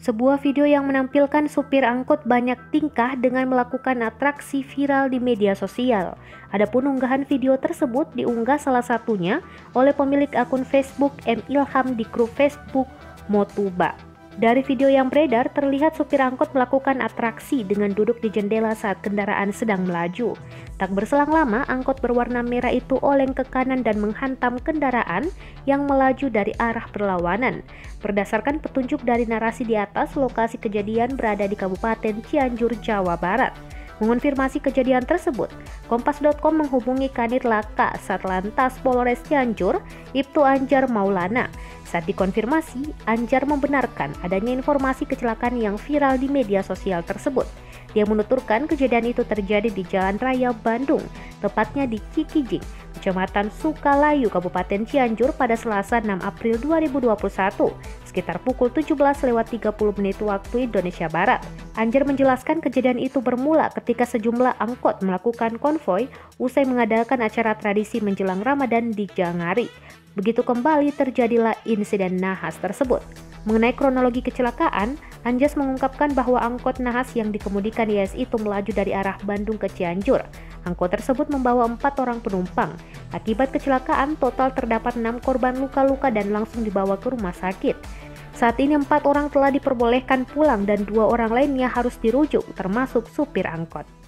Sebuah video yang menampilkan supir angkot banyak tingkah dengan melakukan atraksi viral di media sosial. Adapun unggahan video tersebut diunggah salah satunya oleh pemilik akun Facebook M Ilham di grup Facebook Motuba. Dari video yang beredar, terlihat supir angkot melakukan atraksi dengan duduk di jendela saat kendaraan sedang melaju. Tak berselang lama, angkot berwarna merah itu oleng ke kanan dan menghantam kendaraan yang melaju dari arah berlawanan. Berdasarkan petunjuk dari narasi di atas, lokasi kejadian berada di Kabupaten Cianjur, Jawa Barat. Mengonfirmasi kejadian tersebut, Kompas.com menghubungi Kanit Laka Satlantas Polres Cianjur, Ibtu Anjar Maulana. Saat dikonfirmasi, Anjar membenarkan adanya informasi kecelakaan yang viral di media sosial tersebut. Dia menuturkan kejadian itu terjadi di Jalan Raya Bandung, tepatnya di Cikijing, Kecamatan Sukalayu, Kabupaten Cianjur pada Selasa 6 April 2021 sekitar pukul 17 lewat 30 menit waktu Indonesia Barat. Anjar menjelaskan kejadian itu bermula ketika sejumlah angkot melakukan konvoy usai mengadakan acara tradisi menjelang Ramadan di Jangari. Begitu kembali terjadilah insiden nahas tersebut. Mengenai kronologi kecelakaan, Anjas mengungkapkan bahwa angkot nahas yang dikemudikan YS itu melaju dari arah Bandung ke Cianjur. Angkot tersebut membawa empat orang penumpang. Akibat kecelakaan, total terdapat enam korban luka-luka dan langsung dibawa ke rumah sakit. Saat ini empat orang telah diperbolehkan pulang dan dua orang lainnya harus dirujuk, termasuk supir angkot.